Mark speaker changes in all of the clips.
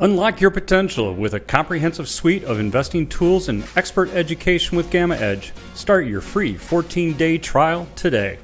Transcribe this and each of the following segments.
Speaker 1: Unlock your potential with a comprehensive suite of investing tools and expert education with Gamma Edge. Start your free 14 day trial today.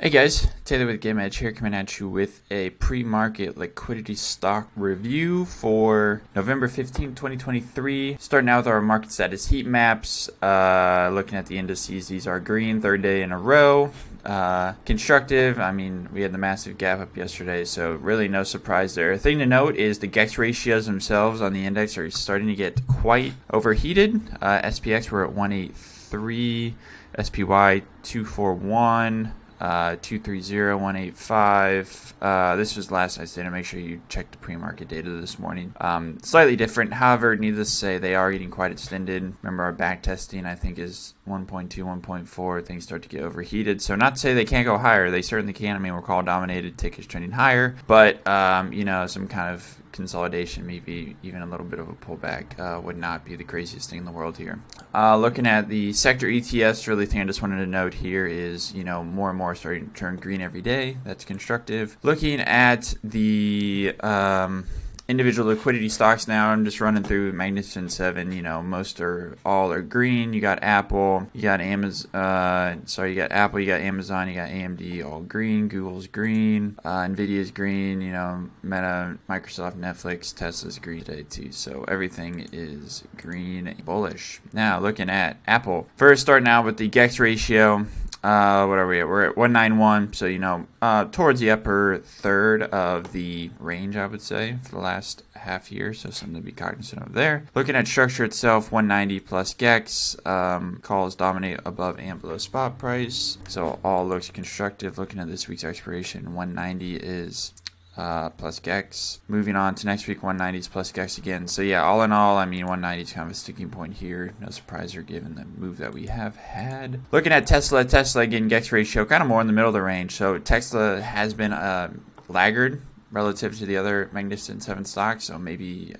Speaker 2: Hey guys, Taylor with Gamma Edge here coming at you with a pre-market liquidity stock review for November 15, 2023. Starting out with our market status heat maps, uh, looking at the indices, these are green, third day in a row. Uh, constructive, I mean, we had the massive gap up yesterday, so really no surprise there. thing to note is the GEX ratios themselves on the index are starting to get quite overheated. Uh, SPX we're at 183, SPY 241 uh, 230-185. Uh, this was last I said. Make sure you check the pre-market data this morning. Um, slightly different. However, needless to say, they are getting quite extended. Remember our back testing, I think, is 1.2, 1.4. Things start to get overheated. So not to say they can't go higher. They certainly can. I mean, we're call dominated. Tickets trending higher. But, um, you know, some kind of consolidation, maybe even a little bit of a pullback, uh, would not be the craziest thing in the world here. Uh, looking at the sector ETFs, really thing I just wanted to note here is, you know, more and more starting to turn green every day. That's constructive. Looking at the um, individual liquidity stocks now. I'm just running through Magnificent Seven. You know, most are all are green. You got Apple, you got Amazon. Uh, sorry, you got Apple, you got Amazon, you got AMD, all green. Google's green. Uh, Nvidia's green. You know, Meta, Microsoft, Netflix, Tesla's green today too. So everything is green, bullish. Now looking at Apple. First, starting out with the GEX ratio. Uh, what are we at? We're at 191, so you know, uh, towards the upper third of the range, I would say, for the last half year, so something to be cognizant of there. Looking at structure itself, 190 plus GEX, um, calls dominate above and below spot price, so all looks constructive. Looking at this week's expiration, 190 is uh, plus Gex. Moving on to next week, 190s plus Gex again. So yeah, all in all, I mean, 190 is kind of a sticking point here. No surprise here given the move that we have had. Looking at Tesla, Tesla again, Gex ratio kind of more in the middle of the range. So Tesla has been a laggard relative to the other Magnificent Seven stocks. So maybe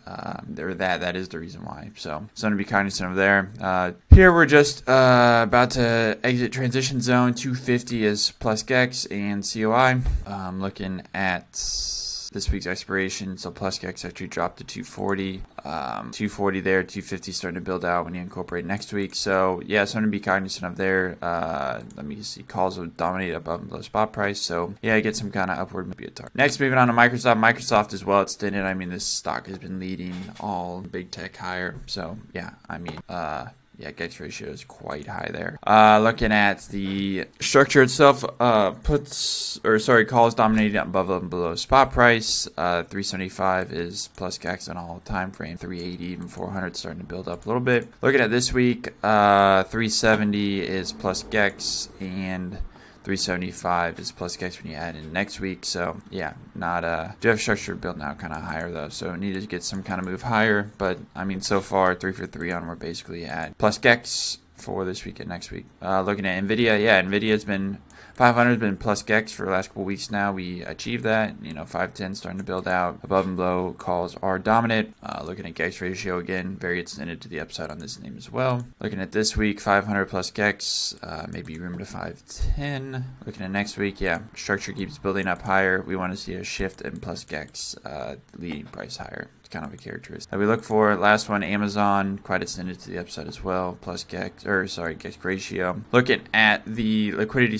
Speaker 2: there that that is the reason why. So something to be cognizant of there. Uh, here we're just uh, about to exit transition zone. 250 is plus Gex and COI. Um, looking at this week's expiration. So plus Gex actually dropped to 240. Um, 240 there, 250 starting to build out when you incorporate next week. So yeah, something to be cognizant of there. Uh, let me see, calls will dominate above and below spot price. So yeah, I get some kind of upward maybe a target. Next, moving on to Microsoft. Microsoft as well It's extended. I mean, this stock has been leading all big tech higher. So yeah, I mean, uh, yeah, gex ratio is quite high there. Uh, looking at the structure itself, uh, puts or sorry, calls dominating above and below spot price. Uh, 375 is plus gex on all time frame. 380 even 400 starting to build up a little bit. Looking at this week, uh, 370 is plus gex and 375 is plus Gex when you add in next week. So yeah, not uh do have structure built now kind of higher though. So needed to get some kind of move higher. But I mean so far three for three on we're basically at plus Gex for this week and next week. Uh, looking at Nvidia, yeah, Nvidia's been 500 has been plus GEX for the last couple weeks now. We achieved that. You know, 510 starting to build out. Above and below calls are dominant. Uh, looking at GEX ratio again, very extended to the upside on this name as well. Looking at this week, 500 plus GEX, uh, maybe room to 510. Looking at next week, yeah, structure keeps building up higher. We want to see a shift in plus GEX uh, leading price higher It's kind of a characteristic that we look for. Last one, Amazon, quite extended to the upside as well, plus GEX, or sorry, GEX ratio. Looking at the liquidity,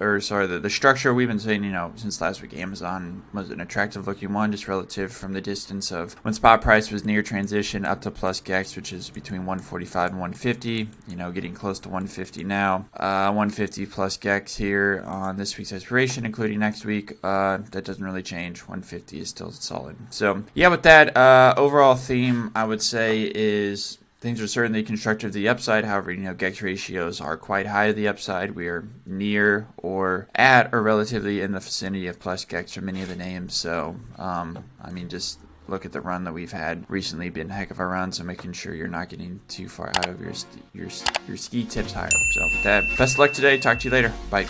Speaker 2: or sorry, the, the structure, we've been saying, you know, since last week, Amazon was an attractive looking one, just relative from the distance of when spot price was near transition up to plus GEX, which is between 145 and 150, you know, getting close to 150 now. Uh, 150 plus GEX here on this week's expiration, including next week. Uh, that doesn't really change. 150 is still solid. So, yeah, with that, uh, overall theme, I would say, is things are certainly constructive to the upside. However, you know, GEX ratios are quite high to the upside. We are near or at or relatively in the vicinity of plus GEX for many of the names. So, um, I mean, just look at the run that we've had recently been heck of a run so making sure you're not getting too far out of your your your ski tips higher so with that best luck today talk to you later bye